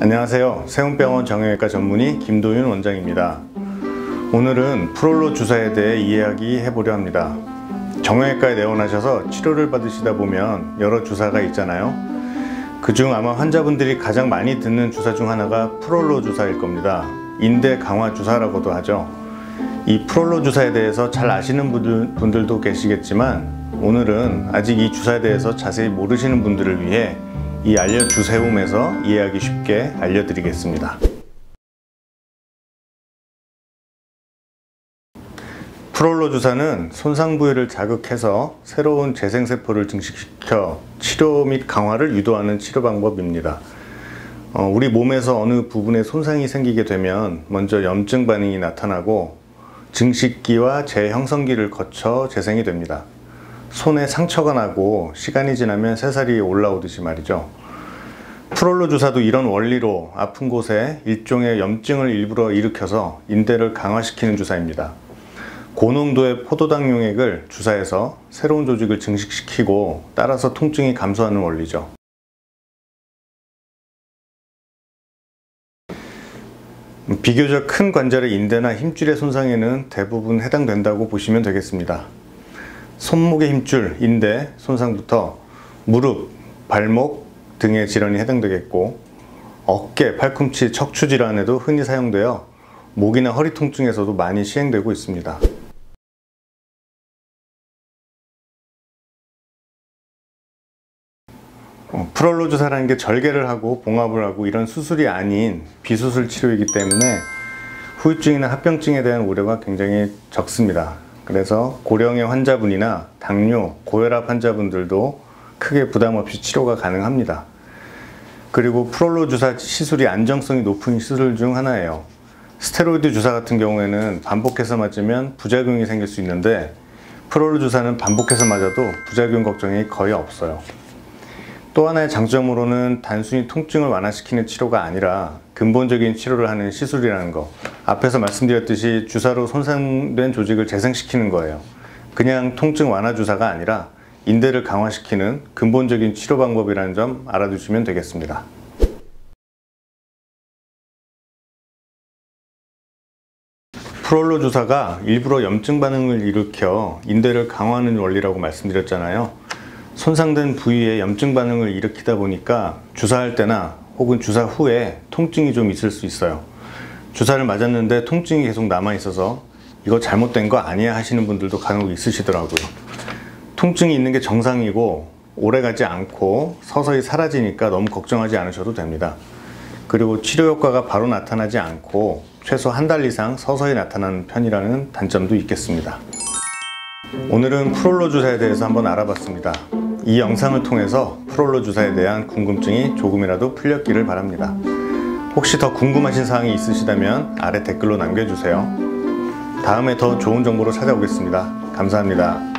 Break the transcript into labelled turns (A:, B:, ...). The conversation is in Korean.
A: 안녕하세요. 세운병원 정형외과 전문의 김도윤 원장입니다. 오늘은 프롤로 주사에 대해 이야기 해 보려 합니다. 정형외과에 내원하셔서 치료를 받으시다 보면 여러 주사가 있잖아요. 그중 아마 환자분들이 가장 많이 듣는 주사 중 하나가 프롤로 주사일 겁니다. 인대 강화 주사라고도 하죠. 이 프롤로 주사에 대해서 잘 아시는 분들, 분들도 계시겠지만 오늘은 아직 이 주사에 대해서 자세히 모르시는 분들을 위해 이 알려주세움에서 이해하기 쉽게 알려드리겠습니다. 프롤로 주사는 손상 부위를 자극해서 새로운 재생세포를 증식시켜 치료 및 강화를 유도하는 치료 방법입니다. 어, 우리 몸에서 어느 부분에 손상이 생기게 되면 먼저 염증 반응이 나타나고 증식기와 재형성기를 거쳐 재생이 됩니다. 손에 상처가 나고 시간이 지나면 새살이 올라오듯이 말이죠. 프롤로 주사도 이런 원리로 아픈 곳에 일종의 염증을 일부러 일으켜서 인대를 강화시키는 주사입니다. 고농도의 포도당 용액을 주사해서 새로운 조직을 증식시키고 따라서 통증이 감소하는 원리죠. 비교적 큰 관절의 인대나 힘줄의 손상에는 대부분 해당된다고 보시면 되겠습니다. 손목의 힘줄, 인대 손상부터 무릎, 발목 등의 질환이 해당되겠고 어깨, 팔꿈치, 척추 질환에도 흔히 사용되어 목이나 허리 통증에서도 많이 시행되고 있습니다. 어, 프롤로 주사라는 게 절개를 하고 봉합을 하고 이런 수술이 아닌 비수술 치료이기 때문에 후유증이나 합병증에 대한 우려가 굉장히 적습니다. 그래서 고령의 환자분이나 당뇨, 고혈압 환자분들도 크게 부담 없이 치료가 가능합니다. 그리고 프롤로 주사 시술이 안정성이 높은 시술 중 하나예요. 스테로이드 주사 같은 경우에는 반복해서 맞으면 부작용이 생길 수 있는데 프롤로 주사는 반복해서 맞아도 부작용 걱정이 거의 없어요. 또 하나의 장점으로는 단순히 통증을 완화시키는 치료가 아니라 근본적인 치료를 하는 시술이라는 거 앞에서 말씀드렸듯이 주사로 손상된 조직을 재생시키는 거예요. 그냥 통증 완화 주사가 아니라 인대를 강화시키는 근본적인 치료 방법이라는 점 알아두시면 되겠습니다. 프롤로 주사가 일부러 염증 반응을 일으켜 인대를 강화하는 원리라고 말씀드렸잖아요. 손상된 부위에 염증 반응을 일으키다 보니까 주사할 때나 혹은 주사 후에 통증이 좀 있을 수 있어요 주사를 맞았는데 통증이 계속 남아 있어서 이거 잘못된 거 아니야 하시는 분들도 간혹 있으시더라고요. 통증이 있는 게 정상이고 오래 가지 않고 서서히 사라지니까 너무 걱정하지 않으셔도 됩니다. 그리고 치료 효과가 바로 나타나지 않고 최소 한 달 이상 서서히 나타나는 편이라는 단점도 있겠습니다. 오늘은 프롤로 주사에 대해서 한번 알아봤습니다. 이 영상을 통해서 프롤로 주사에 대한 궁금증이 조금이라도 풀렸기를 바랍니다. 혹시 더 궁금하신 사항이 있으시다면 아래 댓글로 남겨주세요. 다음에 더 좋은 정보로 찾아오겠습니다. 감사합니다.